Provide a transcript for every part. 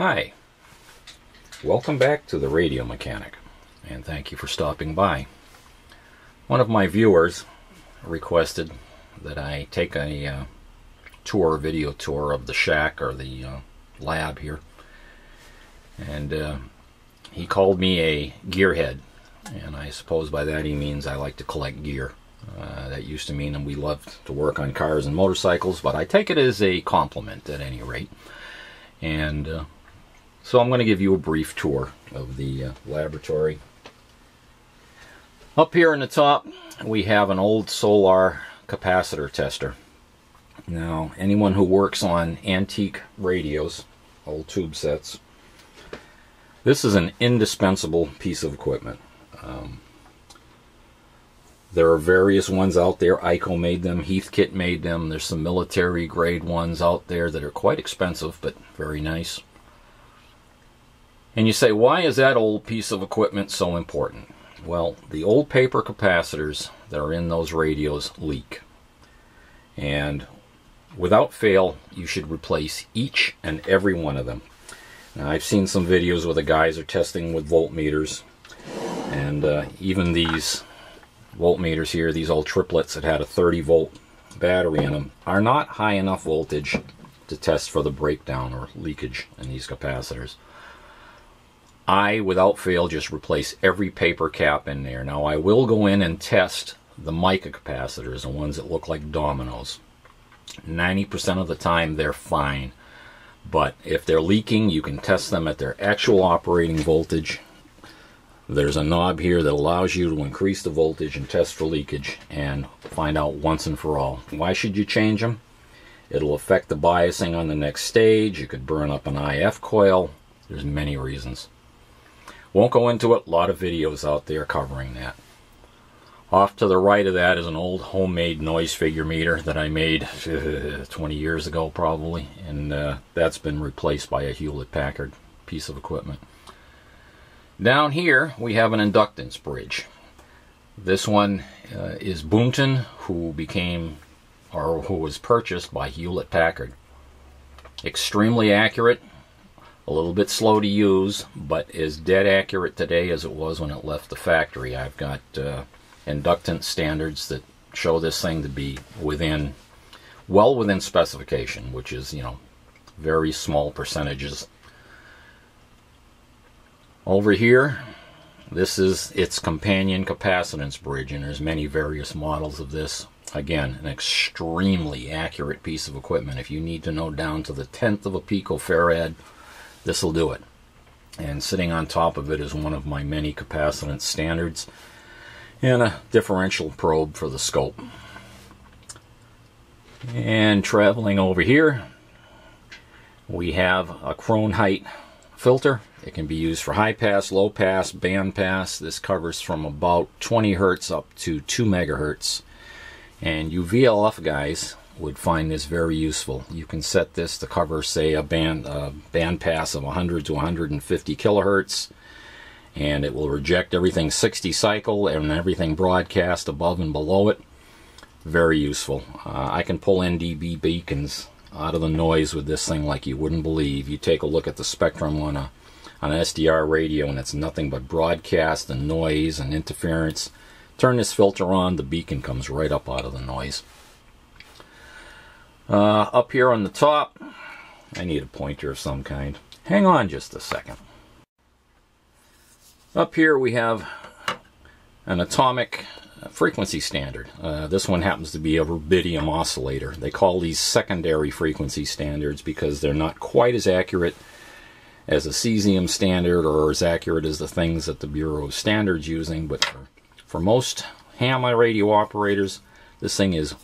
Hi. Welcome back to the Radio Mechanic, and thank you for stopping by. One of my viewers requested that I take a uh, tour, video tour of the shack or the uh, lab here, and uh, he called me a gearhead, and I suppose by that he means I like to collect gear. Uh, that used to mean that we loved to work on cars and motorcycles, but I take it as a compliment at any rate. And uh, so I'm going to give you a brief tour of the uh, laboratory. Up here in the top, we have an old solar capacitor tester. Now, anyone who works on antique radios, old tube sets, this is an indispensable piece of equipment. Um, there are various ones out there. EICO made them, Heathkit made them. There's some military grade ones out there that are quite expensive but very nice. And you say, why is that old piece of equipment so important? Well, the old paper capacitors that are in those radios leak. And without fail, you should replace each and every one of them. Now, I've seen some videos where the guys are testing with voltmeters, and uh, even these voltmeters here, these old Tripletts that had a 30 volt battery in them, are not high enough voltage to test for the breakdown or leakage in these capacitors. I, without fail, just replace every paper cap in there. Now, I will go in and test the mica capacitors, the ones that look like dominoes. 90% of the time, they're fine. But if they're leaking, you can test them at their actual operating voltage. There's a knob here that allows you to increase the voltage and test for leakage and find out once and for all. Why should you change them? It'll affect the biasing on the next stage. You could burn up an IF coil. There's many reasons. Won't go into it. A lot of videos out there covering that. Off to the right of that is an old homemade noise figure meter that I made 20 years ago probably and uh, that's been replaced by a Hewlett Packard piece of equipment. Down here we have an inductance bridge. This one uh, is Boonton who became or who was purchased by Hewlett Packard. Extremely accurate, a little bit slow to use, but is dead accurate today as it was when it left the factory. I've got uh, inductance standards that show this thing to be within, well within specification, which is, you know, very small percentages. Over here, this is its companion capacitance bridge, and there's many various models of this. Again, an extremely accurate piece of equipment. If you need to know down to the tenth of a picofarad, this will do it. And sitting on top of it is one of my many capacitance standards and a differential probe for the scope. And traveling over here, we have a Krohn-Hite filter. It can be used for high pass, low pass, band pass. This covers from about 20 hertz up to 2 megahertz. And you VLF guys would find this very useful. You can set this to cover, say, a band uh, band pass of 100 to 150 kilohertz, and it will reject everything 60 cycle and everything broadcast above and below it. Very useful. Uh, I can pull NDB beacons out of the noise with this thing like you wouldn't believe. You take a look at the spectrum on a on an SDR radio, and it's nothing but broadcast and noise and interference. Turn this filter on, the beacon comes right up out of the noise. Uh, up here on the top, I need a pointer of some kind. Hang on just a second. Up here we have an atomic frequency standard. Uh, this one happens to be a rubidium oscillator. They call these secondary frequency standards because they're not quite as accurate as a cesium standard or as accurate as the things that the Bureau of Standards using, but for, for most ham radio operators, this thing is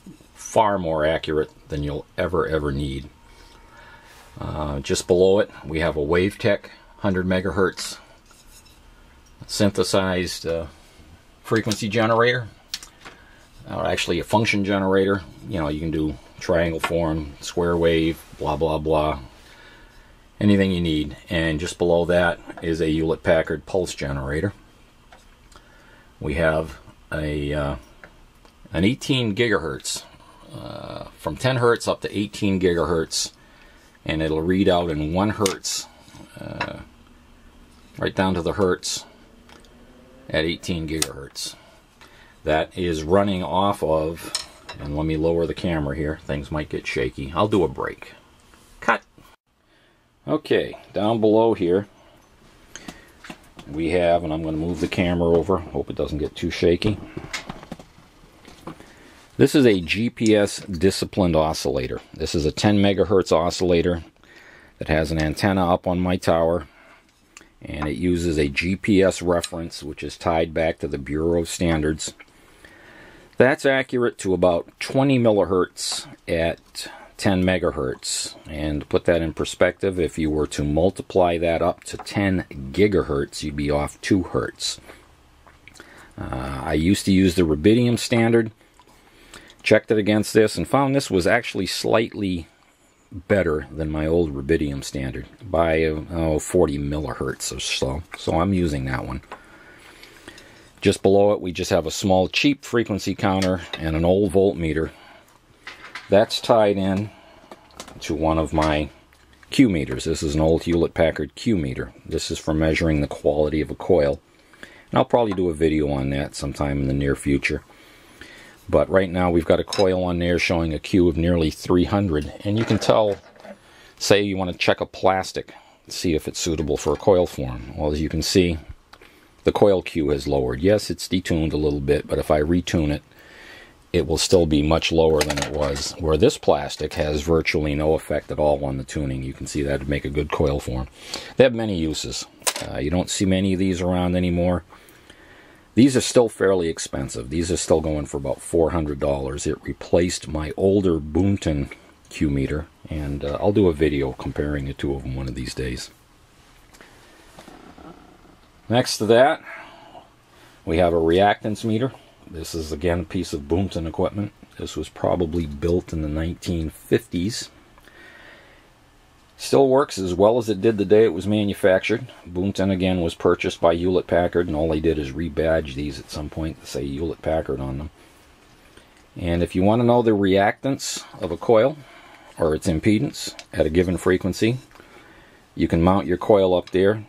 far more accurate than you'll ever, ever need. Uh, just below it, we have a Wavetek 100 megahertz synthesized uh, frequency generator, or actually a function generator. You know, you can do triangle form, square wave, blah, blah, blah, anything you need. And just below that is a Hewlett Packard pulse generator. We have a uh, an 18 gigahertz uh, from 10 hertz up to 18 gigahertz and it'll read out in 1 hertz uh, right down to the hertz at 18 gigahertz. That is running off of, and let me lower the camera here, things might get shaky. I'll do a break. Cut! Okay, down below here, we have, and I'm going to move the camera over, hope it doesn't get too shaky. This is a GPS disciplined oscillator. This is a 10 megahertz oscillator that has an antenna up on my tower and it uses a GPS reference which is tied back to the Bureau of Standards. That's accurate to about 20 millihertz at 10 megahertz. And to put that in perspective, if you were to multiply that up to 10 gigahertz, you'd be off 2 hertz. Uh, I used to use the rubidium standard, checked it against this, and found this was actually slightly better than my old rubidium standard by oh, 40 millihertz or so. So I'm using that one. Just below it, we just have a small cheap frequency counter and an old voltmeter. That's tied in to one of my Q meters. This is an old Hewlett Packard Q meter. This is for measuring the quality of a coil. And I'll probably do a video on that sometime in the near future. But right now we've got a coil on there showing a Q of nearly 300. And you can tell, say you want to check a plastic, see if it's suitable for a coil form. Well, as you can see, the coil Q has lowered. Yes, it's detuned a little bit, but if I retune it, it will still be much lower than it was. Where this plastic has virtually no effect at all on the tuning. You can see that would make a good coil form. They have many uses. Uh, you don't see many of these around anymore. These are still fairly expensive. These are still going for about $400. It replaced my older Boonton Q meter, and uh, I'll do a video comparing the two of them one of these days. Next to that, we have a reactance meter. This is again a piece of Boonton equipment. This was probably built in the 1950s. Still works as well as it did the day it was manufactured. Boonton again was purchased by Hewlett Packard, and all they did is rebadge these at some point to say Hewlett Packard on them. And if you want to know the reactance of a coil, or its impedance at a given frequency, you can mount your coil up there,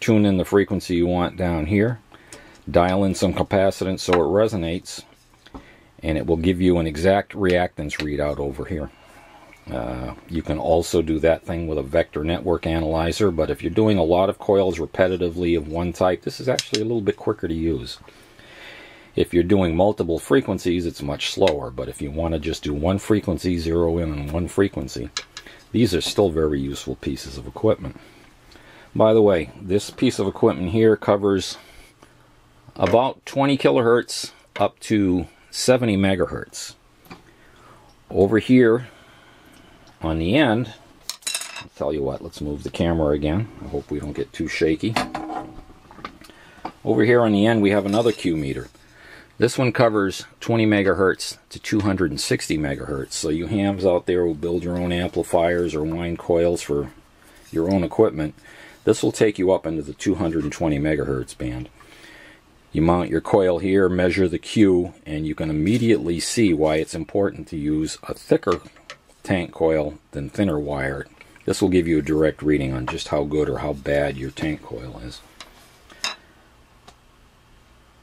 tune in the frequency you want down here, dial in some capacitance so it resonates, and it will give you an exact reactance readout over here. Uh, you can also do that thing with a vector network analyzer, but if you're doing a lot of coils repetitively of one type, this is actually a little bit quicker to use. If you're doing multiple frequencies, it's much slower, but if you want to just do one frequency, zero in on one frequency, these are still very useful pieces of equipment. By the way, this piece of equipment here covers about 20 kilohertz up to 70 megahertz. Over here, on the end, I'll tell you what, let's move the camera again. I hope we don't get too shaky. Over here on the end, we have another Q meter. This one covers 20 megahertz to 260 megahertz. So you hams out there who build your own amplifiers or wind coils for your own equipment, this will take you up into the 220 megahertz band. You mount your coil here, measure the Q, and you can immediately see why it's important to use a thicker tank coil than thinner wire. This will give you a direct reading on just how good or how bad your tank coil is.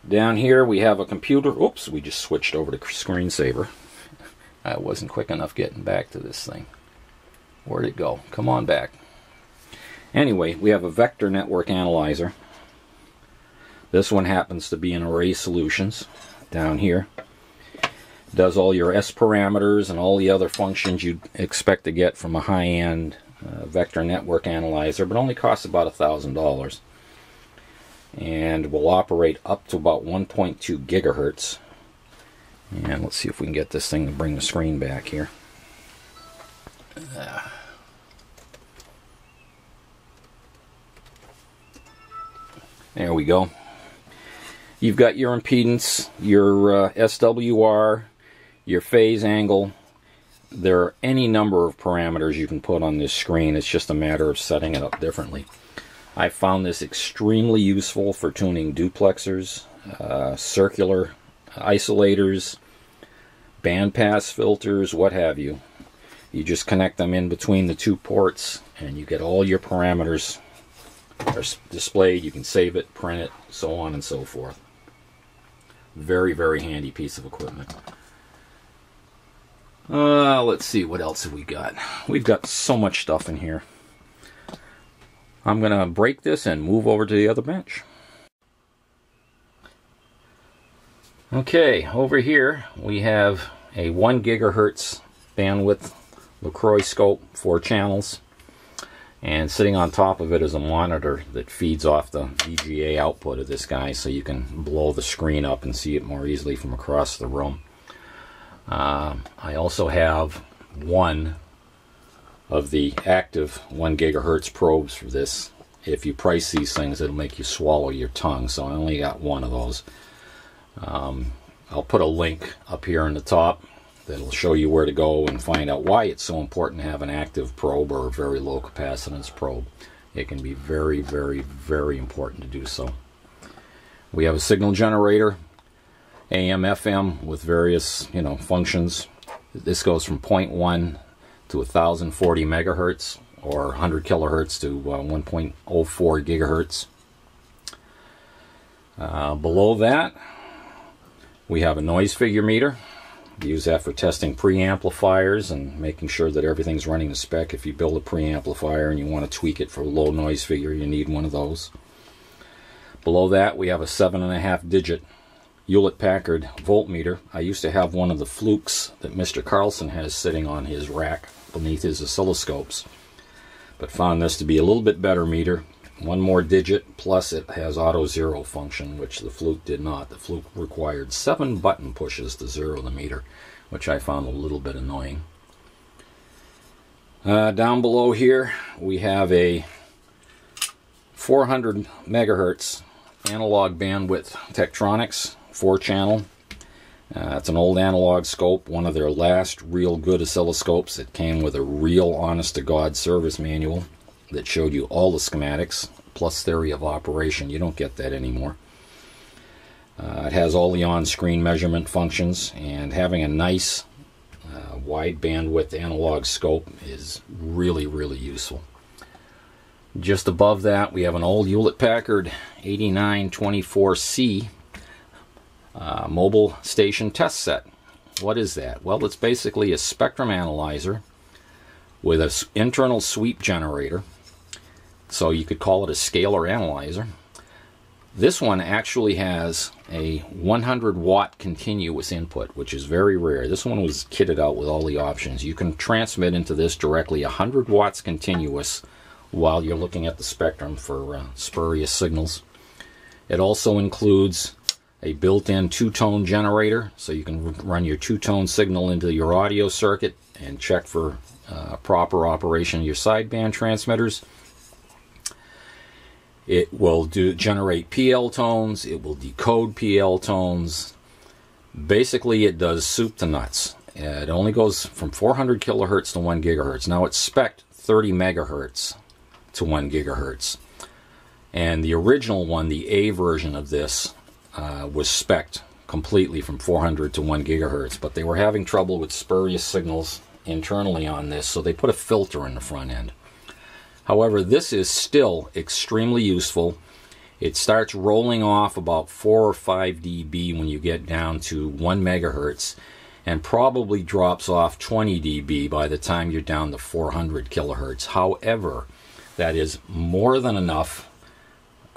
Down here we have a computer. Oops, we just switched over to screensaver. I wasn't quick enough getting back to this thing. Where'd it go? Come on back. Anyway, we have a vector network analyzer. This one happens to be an Array Solutions down here does all your S parameters and all the other functions you'd expect to get from a high-end uh, vector network analyzer, but only costs about a thousand dollars, and will operate up to about 1.2 gigahertz. And let's see if we can get this thing to bring the screen back here. Uh. There we go. You've got your impedance, your uh, SWR, your phase angle. There are any number of parameters you can put on this screen. It's just a matter of setting it up differently. I found this extremely useful for tuning duplexers, uh, circular isolators, bandpass filters, what have you. You just connect them in between the two ports and you get all your parameters are displayed. You can save it, print it, so on and so forth. Very, very handy piece of equipment. Uh, let's see, what else have we got? We've got so much stuff in here. I'm going to break this and move over to the other bench. Okay, over here we have a 1 gigahertz bandwidth LeCroy scope, four channels. And sitting on top of it is a monitor that feeds off the VGA output of this guy so you can blow the screen up and see it more easily from across the room. Uh, I also have one of the active 1 gigahertz probes for this. If you price these things, it'll make you swallow your tongue, so I only got one of those. Um, I'll put a link up here in the top that'll show you where to go and find out why it's so important to have an active probe or a very low capacitance probe. It can be very, very, very important to do so. We have a signal generator, AM, FM with various, you know, functions. This goes from 0.1 to 1040 megahertz or 100 kilohertz to uh, 1.04 gigahertz. Uh, below that, we have a noise figure meter use that for testing preamplifiers and making sure that everything's running the spec. If you build a preamplifier and you want to tweak it for a low noise figure, you need one of those. Below that, we have a 7.5 digit Hewlett Packard voltmeter. I used to have one of the flukes that Mr. Carlson has sitting on his rack beneath his oscilloscopes, but found this to be a little bit better meter one more digit, plus it has auto zero function, which the Fluke did not. The Fluke required seven button pushes to zero the meter, which I found a little bit annoying. Uh, down below here, we have a 400 megahertz analog bandwidth Tektronix, four channel. Uh, it's an old analog scope, one of their last real good oscilloscopes. It came with a real honest to God service manual that showed you all the schematics plus theory of operation. You don't get that anymore. Uh, it has all the on-screen measurement functions and having a nice uh, wide bandwidth analog scope is really really useful. Just above that we have an old Hewlett Packard 8924C uh, mobile station test set. What is that? Well it's basically a spectrum analyzer with an internal sweep generator so you could call it a scalar analyzer. This one actually has a 100 watt continuous input, which is very rare. This one was kitted out with all the options. You can transmit into this directly 100 watts continuous while you're looking at the spectrum for uh, spurious signals. It also includes a built-in two-tone generator, so you can run your two-tone signal into your audio circuit and check for uh, proper operation of your sideband transmitters. It will do generate PL tones. It will decode PL tones. Basically, it does soup to nuts. It only goes from 400 kilohertz to 1 gigahertz. Now it's spec 30 megahertz to 1 gigahertz. And the original one, the A version of this, uh, was spec completely from 400 to 1 gigahertz. But they were having trouble with spurious signals internally on this, so they put a filter in the front end. However, this is still extremely useful. It starts rolling off about 4 or 5 dB when you get down to 1 megahertz and probably drops off 20 dB by the time you're down to 400 kilohertz. However, that is more than enough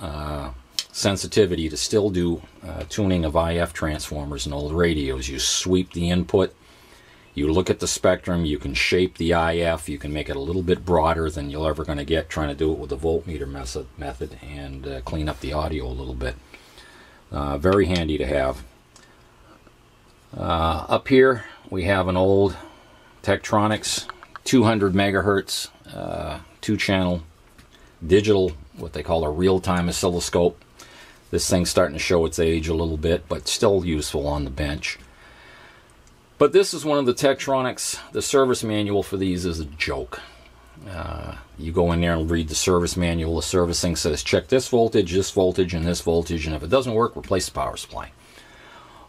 uh, sensitivity to still do uh, tuning of IF transformers and old radios. You sweep the input you look at the spectrum, you can shape the IF, you can make it a little bit broader than you're ever going to get trying to do it with the voltmeter method, method and uh, clean up the audio a little bit. Uh, very handy to have. Uh, up here we have an old Tektronix 200 megahertz uh, two channel digital what they call a real-time oscilloscope. This thing's starting to show its age a little bit but still useful on the bench. But this is one of the Tektronix. The service manual for these is a joke. Uh, you go in there and read the service manual. The servicing says check this voltage, this voltage, and this voltage, and if it doesn't work, replace the power supply.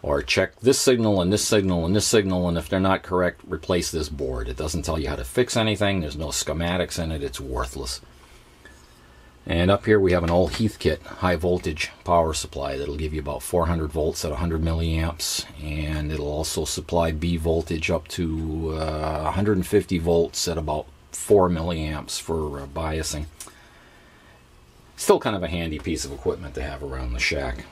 Or check this signal and this signal and this signal, and if they're not correct, replace this board. It doesn't tell you how to fix anything. There's no schematics in it. It's worthless. And up here we have an old Heathkit high voltage power supply that'll give you about 400 volts at 100 milliamps and it'll also supply B voltage up to uh, 150 volts at about 4 milliamps for uh, biasing. Still kind of a handy piece of equipment to have around the shack.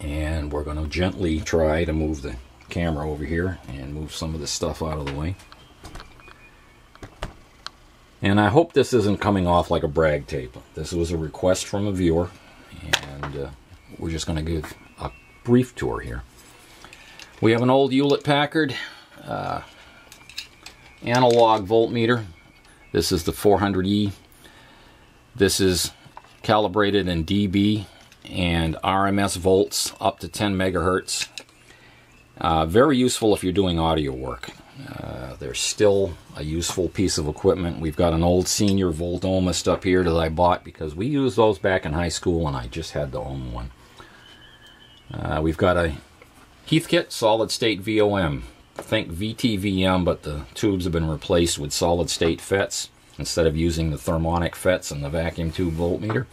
And we're going to gently try to move the camera over here and move some of this stuff out of the way. And I hope this isn't coming off like a brag tape. This was a request from a viewer, and uh, we're just going to give a brief tour here. We have an old Hewlett Packard uh, analog voltmeter. This is the 400E. This is calibrated in dB and RMS volts up to 10 megahertz. Uh, very useful if you're doing audio work. Uh, they're still a useful piece of equipment. We've got an old senior Voltohmyst up here that I bought because we used those back in high school and I just had to own one. Uh, we've got a Heathkit solid state VOM. Think VTVM, but the tubes have been replaced with solid state FETs instead of using the thermonic FETs and the vacuum tube voltmeter.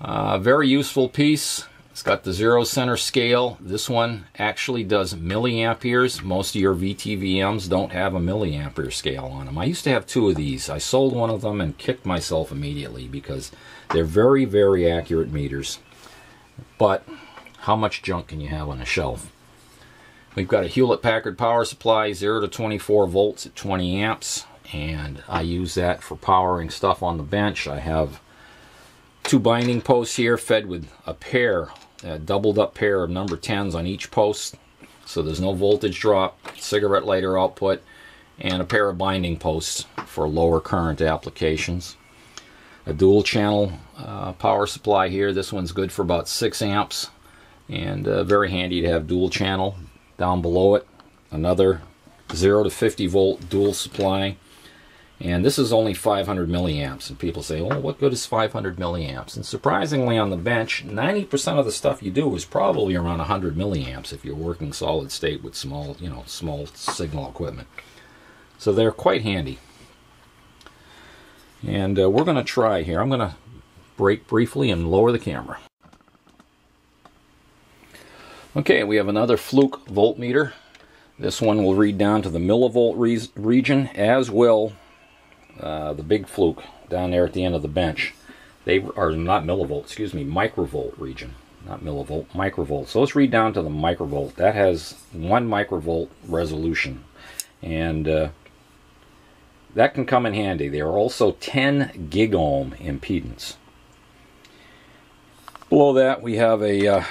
Uh, very useful piece. It's got the zero center scale. This one actually does milliamperes. Most of your VTVMs don't have a milliampere scale on them. I used to have two of these. I sold one of them and kicked myself immediately because they're very, very accurate meters. But how much junk can you have on a shelf? We've got a Hewlett Packard power supply, 0 to 24 volts at 20 amps, and I use that for powering stuff on the bench. I have two binding posts here fed with a pair a doubled up pair of number 10s on each post so there's no voltage drop, cigarette lighter output, and a pair of binding posts for lower current applications. A dual channel uh, power supply here. This one's good for about 6 amps and uh, very handy to have dual channel. Down below it, another 0 to 50 volt dual supply and this is only 500 milliamps. And people say, well, what good is 500 milliamps? And surprisingly, on the bench, 90% of the stuff you do is probably around 100 milliamps if you're working solid state with small, you know, small signal equipment. So they're quite handy. And uh, we're going to try here. I'm going to break briefly and lower the camera. Okay, we have another Fluke voltmeter. This one will read down to the millivolt re region, as will uh, the big fluke down there at the end of the bench. They are not millivolt, excuse me, microvolt region, not millivolt, microvolt. So let's read down to the microvolt. That has one microvolt resolution, and uh, that can come in handy. They are also 10 gigohm impedance. Below that, we have a uh,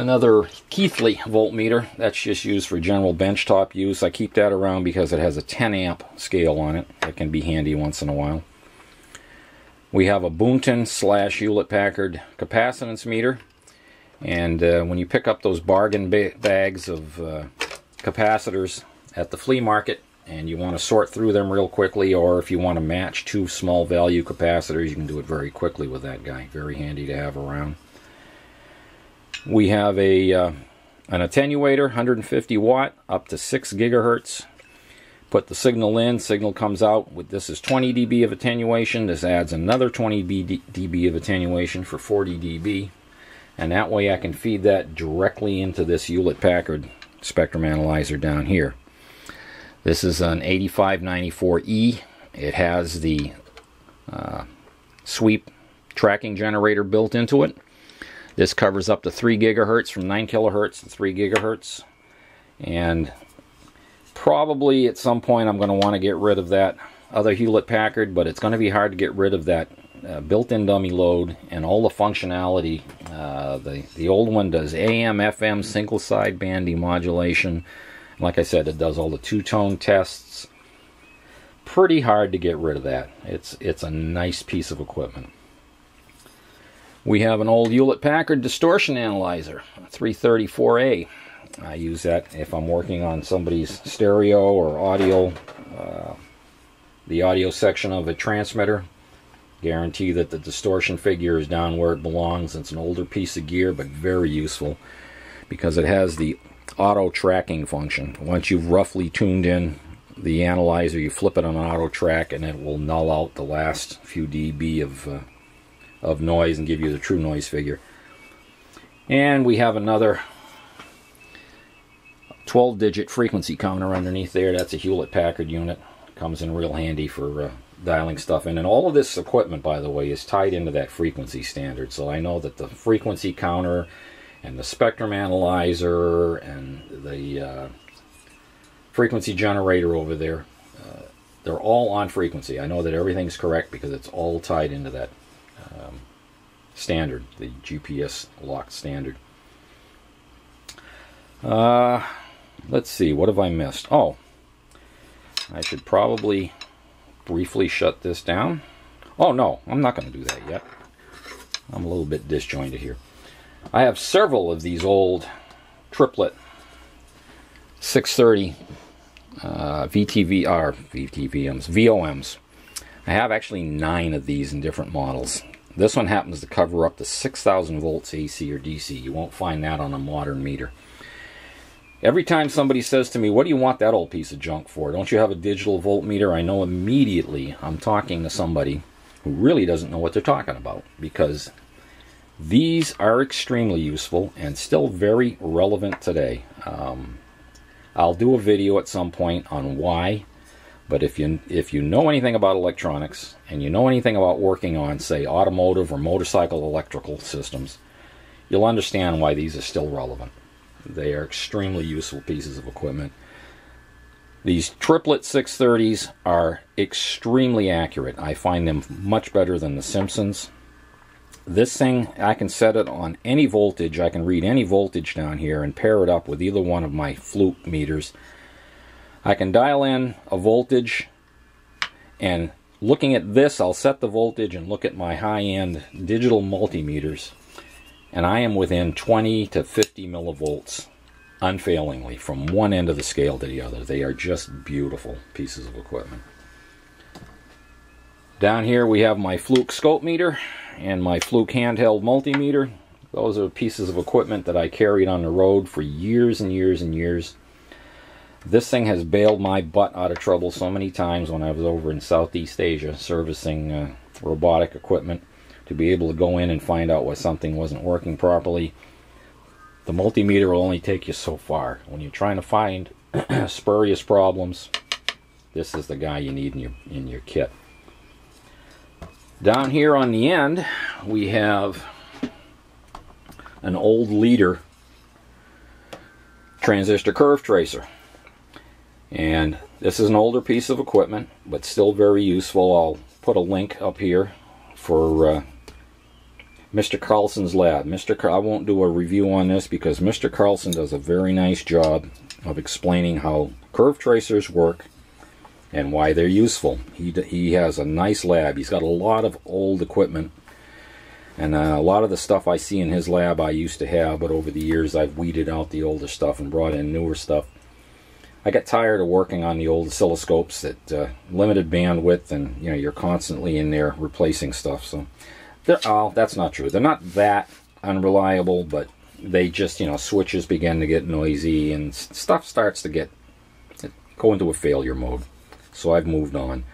Another Keithley voltmeter, that's just used for general benchtop use. I keep that around because it has a 10 amp scale on it. That can be handy once in a while. We have a Boonton slash Hewlett Packard capacitance meter. And uh, when you pick up those bargain ba bags of uh, capacitors at the flea market and you want to sort through them real quickly or if you want to match two small value capacitors, you can do it very quickly with that guy. Very handy to have around. We have a uh, an attenuator, 150 watt, up to 6 gigahertz. Put the signal in, signal comes out. With This is 20 dB of attenuation. This adds another 20 dB of attenuation for 40 dB. And that way I can feed that directly into this Hewlett-Packard spectrum analyzer down here. This is an 8594E. It has the uh, sweep tracking generator built into it. This covers up to 3 gigahertz from 9 kilohertz to 3 gigahertz. And probably at some point I'm going to want to get rid of that other Hewlett Packard, but it's going to be hard to get rid of that uh, built-in dummy load and all the functionality. Uh, the, the old one does AM, FM, single side band demodulation. Like I said, it does all the two-tone tests. Pretty hard to get rid of that. It's, it's a nice piece of equipment. We have an old Hewlett Packard distortion analyzer, 334A. I use that if I'm working on somebody's stereo or audio, uh, the audio section of a transmitter. Guarantee that the distortion figure is down where it belongs. It's an older piece of gear, but very useful because it has the auto tracking function. Once you've roughly tuned in the analyzer, you flip it on auto track, and it will null out the last few dB of uh, of noise and give you the true noise figure. And we have another 12 digit frequency counter underneath there. That's a Hewlett Packard unit. Comes in real handy for uh, dialing stuff in. And all of this equipment, by the way, is tied into that frequency standard. So I know that the frequency counter and the spectrum analyzer and the uh, frequency generator over there, uh, they're all on frequency. I know that everything's correct because it's all tied into that um, standard, the GPS locked standard. Uh, let's see, what have I missed? Oh, I should probably briefly shut this down. Oh no, I'm not going to do that yet. I'm a little bit disjointed here. I have several of these old Triplett 630 uh, VTVR, VTVMs, VOMs. I have actually nine of these in different models. This one happens to cover up to 6,000 volts AC or DC. You won't find that on a modern meter. Every time somebody says to me, What do you want that old piece of junk for? Don't you have a digital voltmeter? I know immediately I'm talking to somebody who really doesn't know what they're talking about because these are extremely useful and still very relevant today. Um, I'll do a video at some point on why but if you if you know anything about electronics and you know anything about working on say automotive or motorcycle electrical systems, you'll understand why these are still relevant. They are extremely useful pieces of equipment. These Triplett 630s are extremely accurate. I find them much better than the Simpsons. This thing, I can set it on any voltage. I can read any voltage down here and pair it up with either one of my Fluke meters I can dial in a voltage and looking at this I'll set the voltage and look at my high-end digital multimeters and I am within 20 to 50 millivolts unfailingly from one end of the scale to the other. They are just beautiful pieces of equipment. Down here we have my Fluke scope meter and my Fluke handheld multimeter. Those are pieces of equipment that I carried on the road for years and years and years. This thing has bailed my butt out of trouble so many times when I was over in Southeast Asia servicing uh, robotic equipment to be able to go in and find out why something wasn't working properly. The multimeter will only take you so far. When you're trying to find spurious problems, this is the guy you need in your in your kit. Down here on the end, we have an old leader transistor curve tracer. And this is an older piece of equipment, but still very useful. I'll put a link up here for uh, Mr. Carlson's lab. Mr. Car I won't do a review on this because Mr. Carlson does a very nice job of explaining how curve tracers work and why they're useful. He, he has a nice lab. He's got a lot of old equipment and uh, a lot of the stuff I see in his lab I used to have, but over the years I've weeded out the older stuff and brought in newer stuff. I got tired of working on the old oscilloscopes that uh, limited bandwidth and you know you're constantly in there replacing stuff so. They're oh that's not true. They're not that unreliable but they just you know switches begin to get noisy and stuff starts to get go into a failure mode. So I've moved on.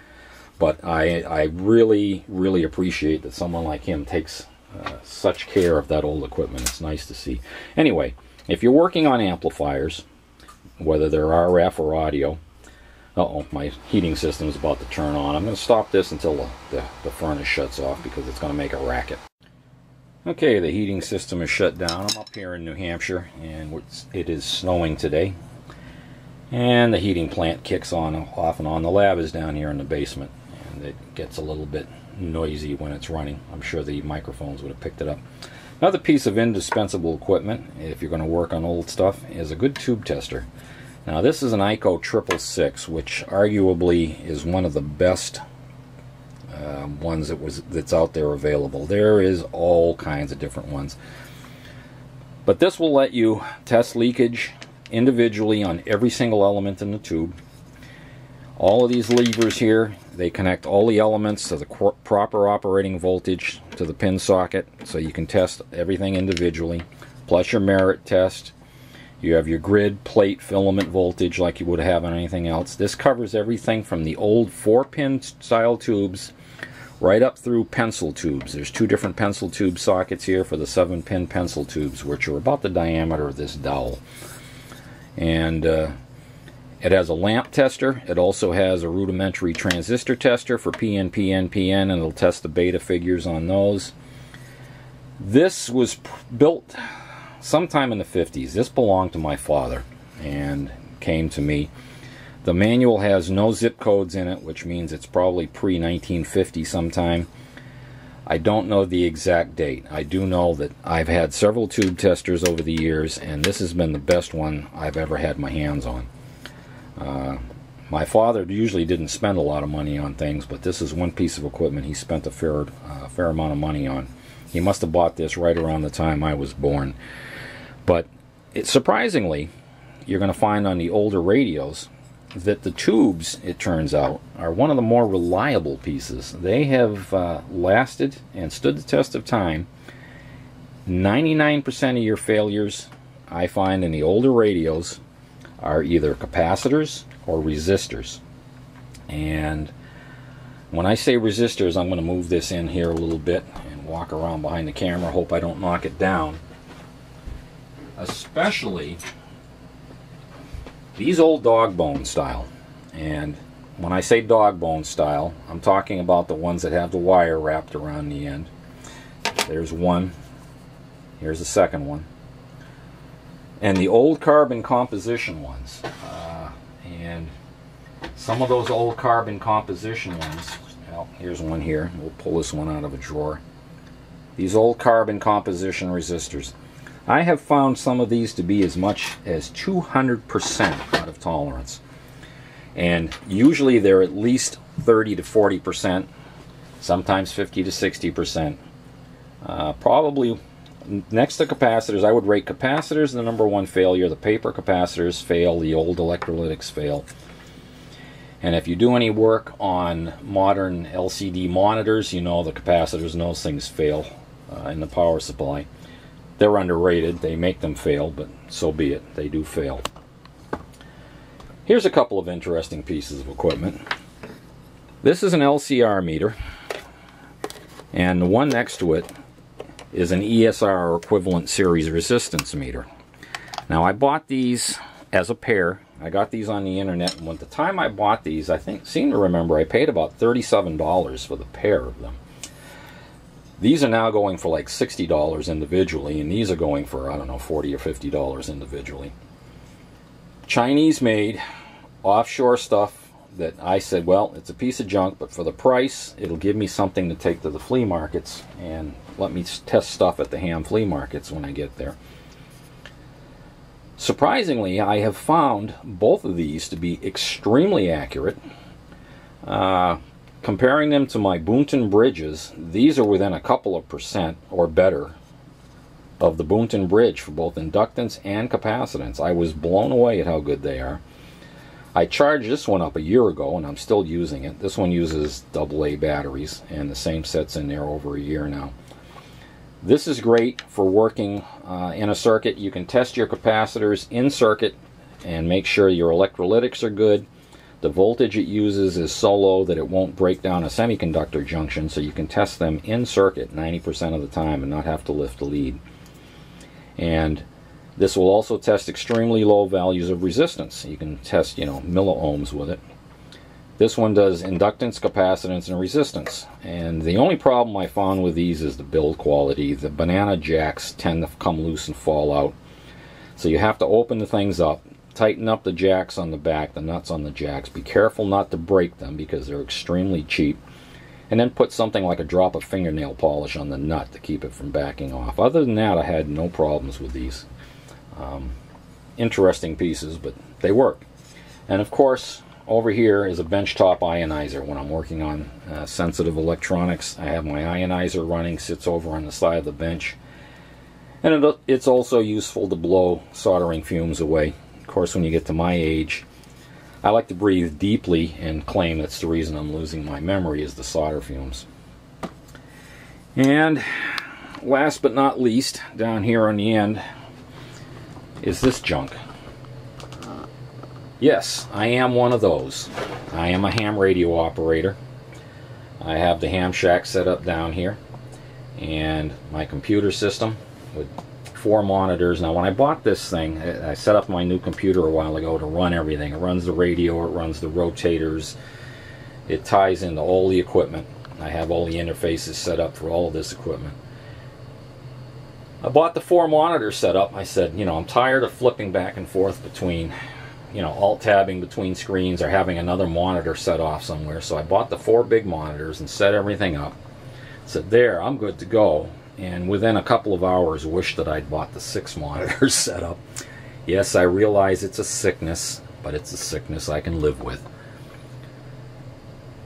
But I I really really appreciate that someone like him takes uh, such care of that old equipment. It's nice to see. Anyway if you're working on amplifiers whether they're RF or audio. Uh-oh, my heating system is about to turn on. I'm going to stop this until the, the, the furnace shuts off because it's going to make a racket. Okay, the heating system is shut down. I'm up here in New Hampshire and it is snowing today. And the heating plant kicks on off and on. The lab is down here in the basement and it gets a little bit noisy when it's running. I'm sure the microphones would have picked it up. Another piece of indispensable equipment, if you're going to work on old stuff, is a good tube tester. Now this is an EICO 666, which arguably is one of the best uh, ones that was that's out there available. There is all kinds of different ones. But this will let you test leakage individually on every single element in the tube. All of these levers here, they connect all the elements to the proper operating voltage to the pin socket so you can test everything individually, plus your merit test, You have your grid, plate, filament voltage like you would have on anything else. This covers everything from the old 4-pin style tubes right up through pencil tubes. There's two different pencil tube sockets here for the 7-pin pencil tubes, which are about the diameter of this dowel. And uh, it has a lamp tester. It also has a rudimentary transistor tester for PN, PN, PN, and it'll test the beta figures on those. This was built sometime in the 50s. This belonged to my father and came to me. The manual has no zip codes in it, which means it's probably pre 1950 sometime. I don't know the exact date. I do know that I've had several tube testers over the years, and this has been the best one I've ever had my hands on. Uh, my father usually didn't spend a lot of money on things, but this is one piece of equipment he spent a fair, uh, fair amount of money on. He must have bought this right around the time I was born. But it, surprisingly, you're going to find on the older radios that the tubes, it turns out, are one of the more reliable pieces. They have uh, lasted and stood the test of time. 99% of your failures, I find in the older radios, are either capacitors or resistors. And when I say resistors, I'm going to move this in here a little bit and walk around behind the camera. Hope I don't knock it down. Especially these old dog bone style. And when I say dog bone style, I'm talking about the ones that have the wire wrapped around the end. There's one. Here's the second one and the old carbon composition ones. Uh, and some of those old carbon composition ones, well, here's one here. We'll pull this one out of a drawer. These old carbon composition resistors. I have found some of these to be as much as 200% out of tolerance. And usually they're at least 30 to 40%, sometimes 50 to 60%. Uh, probably next to capacitors, I would rate capacitors the number one failure. The paper capacitors fail, the old electrolytics fail. And if you do any work on modern LCD monitors, you know the capacitors and those things fail uh, in the power supply. They're underrated. They make them fail, but so be it. They do fail. Here's a couple of interesting pieces of equipment. This is an LCR meter, and the one next to it is an ESR equivalent series resistance meter. Now I bought these as a pair. I got these on the internet and at the time I bought these, I think seem to remember I paid about $37 for the pair of them. These are now going for like $60 individually and these are going for I don't know 40 or $50 individually. Chinese made offshore stuff that I said, well, it's a piece of junk, but for the price, it'll give me something to take to the flea markets and let me test stuff at the ham flea markets when I get there. Surprisingly, I have found both of these to be extremely accurate. Uh, comparing them to my Boonton bridges, these are within a couple of percent or better of the Boonton bridge for both inductance and capacitance. I was blown away at how good they are. I charged this one up a year ago and I'm still using it. This one uses AA batteries and the same set's in there over a year now. This is great for working uh, in a circuit. You can test your capacitors in circuit and make sure your electrolytics are good. The voltage it uses is so low that it won't break down a semiconductor junction, so you can test them in circuit 90% of the time and not have to lift the lead. And this will also test extremely low values of resistance. You can test, you know, milliohms with it. This one does inductance, capacitance, and resistance. And the only problem I found with these is the build quality. The banana jacks tend to come loose and fall out. So you have to open the things up, tighten up the jacks on the back, the nuts on the jacks. Be careful not to break them because they're extremely cheap. And then put something like a drop of fingernail polish on the nut to keep it from backing off. Other than that, I had no problems with these. Um, interesting pieces, but they work. And of course, over here is a benchtop ionizer. When I'm working on uh, sensitive electronics, I have my ionizer running, sits over on the side of the bench. And it, it's also useful to blow soldering fumes away. Of course, when you get to my age, I like to breathe deeply and claim that's the reason I'm losing my memory is the solder fumes. And last but not least, down here on the end, is this junk. Yes, I am one of those. I am a ham radio operator. I have the ham shack set up down here and my computer system with four monitors. Now, when I bought this thing, I set up my new computer a while ago to run everything. It runs the radio, it runs the rotators, it ties into all the equipment. I have all the interfaces set up for all of this equipment. I bought the four monitors set up. I said, you know, I'm tired of flipping back and forth between, you know, alt tabbing between screens or having another monitor set off somewhere. So I bought the four big monitors and set everything up. Said, there, I'm good to go and within a couple of hours wished that I'd bought the six monitors set up. Yes, I realize it's a sickness, but it's a sickness I can live with.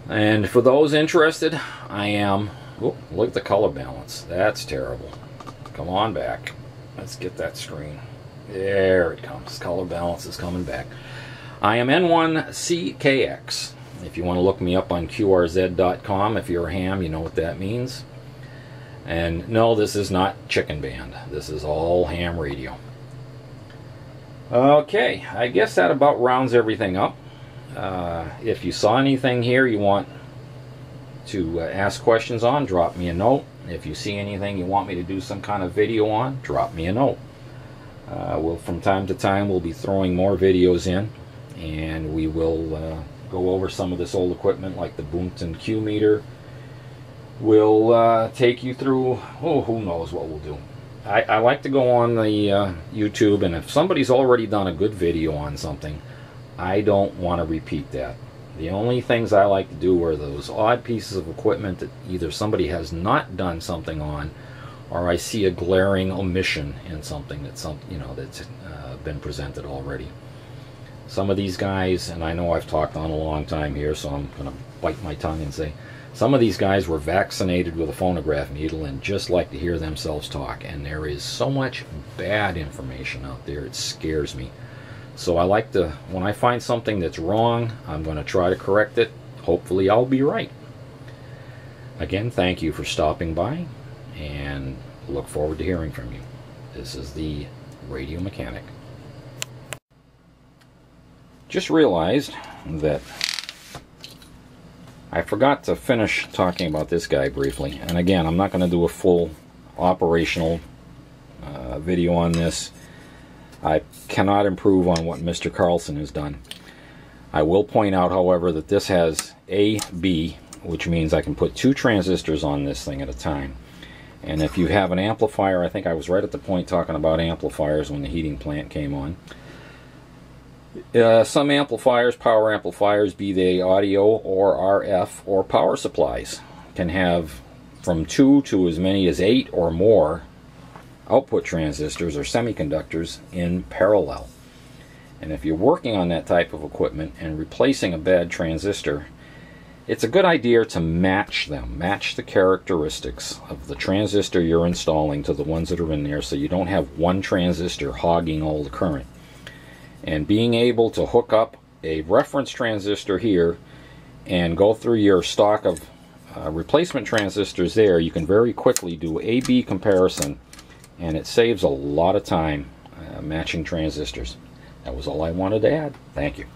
And for those interested, I am. Oh, look at the color balance. That's terrible. Come on back. Let's get that screen. There it comes. Color balance is coming back. I am N1CKX. If you want to look me up on QRZ.com, if you're a ham, you know what that means. And no, this is not Chicken Band. This is all ham radio. Okay, I guess that about rounds everything up. Uh, if you saw anything here you want to uh, ask questions on, drop me a note. If you see anything you want me to do some kind of video on, drop me a note. Uh, we'll, from time to time, we'll be throwing more videos in, and we will uh, go over some of this old equipment like the Boonton Q meter, we'll uh, take you through, oh, who knows what we'll do. I, I like to go on the uh, YouTube, and if somebody's already done a good video on something, I don't want to repeat that. The only things I like to do are those odd pieces of equipment that either somebody has not done something on, or I see a glaring omission in something that's some you know that's uh, been presented already. Some of these guys, and I know I've talked on a long time here, so I'm going to bite my tongue and say some of these guys were vaccinated with a phonograph needle and just like to hear themselves talk. And there is so much bad information out there, it scares me. So I like to, when I find something that's wrong, I'm going to try to correct it. Hopefully, I'll be right. Again, thank you for stopping by and look forward to hearing from you. This is the Radio Mechanic. Just realized that I forgot to finish talking about this guy briefly. And again, I'm not going to do a full operational uh, video on this. I cannot improve on what Mr. Carlson has done. I will point out, however, that this has A, B, which means I can put two transistors on this thing at a time. And if you have an amplifier, I think I was right at the point talking about amplifiers when the heating plant came on. Uh, some amplifiers, power amplifiers, be they audio or RF or power supplies, can have from two to as many as eight or more output transistors or semiconductors in parallel. And if you're working on that type of equipment and replacing a bad transistor, it's a good idea to match them, match the characteristics of the transistor you're installing to the ones that are in there so you don't have one transistor hogging all the current and being able to hook up a reference transistor here and go through your stock of uh, replacement transistors there, you can very quickly do A-B comparison and it saves a lot of time uh, matching transistors. That was all I wanted to add. Thank you.